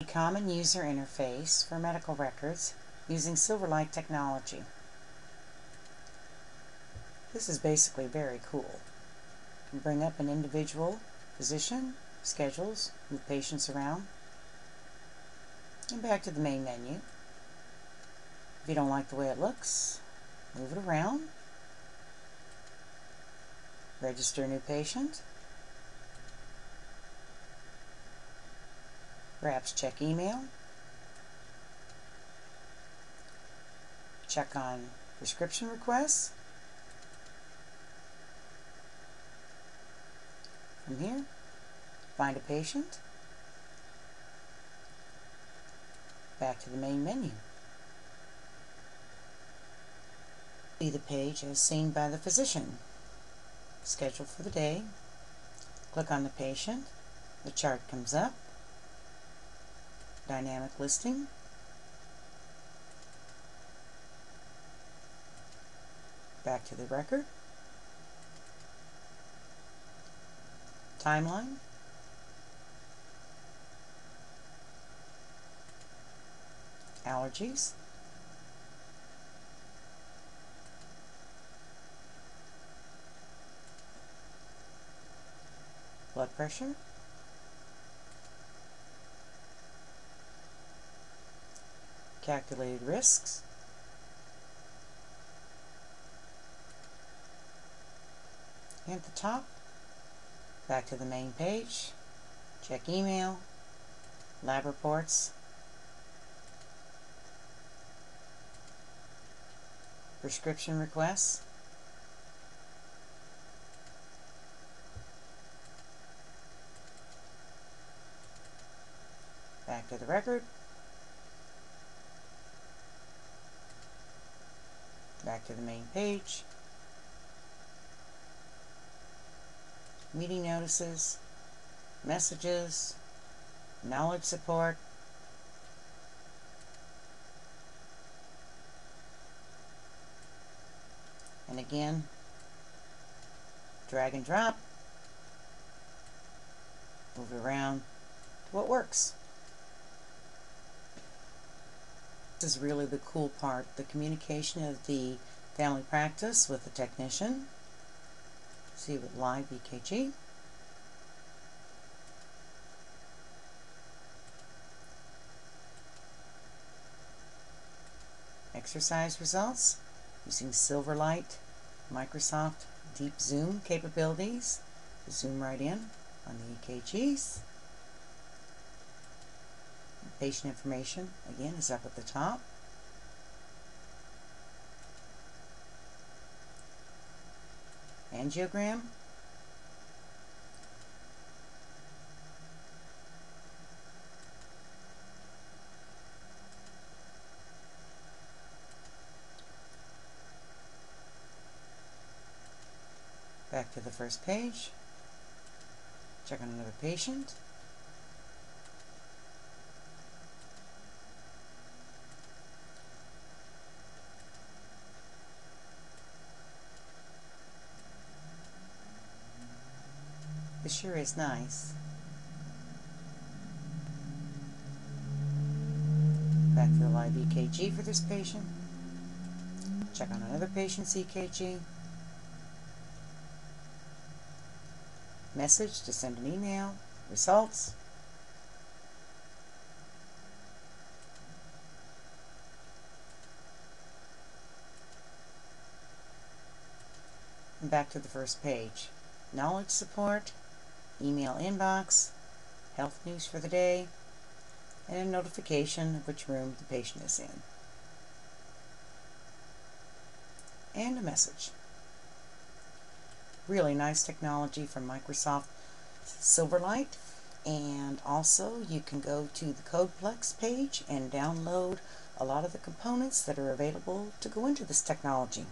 A common user interface for medical records using Silverlight technology. This is basically very cool. You can bring up an individual physician, schedules, move patients around, and back to the main menu. If you don't like the way it looks, move it around, register a new patient, Perhaps check email. Check on prescription requests. From here, find a patient. Back to the main menu. See the page as seen by the physician. Schedule for the day. Click on the patient. The chart comes up dynamic listing. Back to the record. Timeline. Allergies. Blood pressure. Calculated risks. And at the top, back to the main page, check email, lab reports, prescription requests, back to the record, back to the main page. Meeting notices, messages, knowledge support, and again, drag and drop, move it around to what works. This is really the cool part, the communication of the family practice with the technician. See with live EKG. Exercise results using Silverlight Microsoft Deep Zoom capabilities. Zoom right in on the EKGs. Patient information, again, is up at the top. Angiogram. Back to the first page. Check on another patient. It sure is nice. Back to the live EKG for this patient. Check on another patient's EKG. Message to send an email. Results. Back to the first page. Knowledge support email inbox, health news for the day, and a notification of which room the patient is in. And a message. Really nice technology from Microsoft Silverlight. And also you can go to the Codeplex page and download a lot of the components that are available to go into this technology.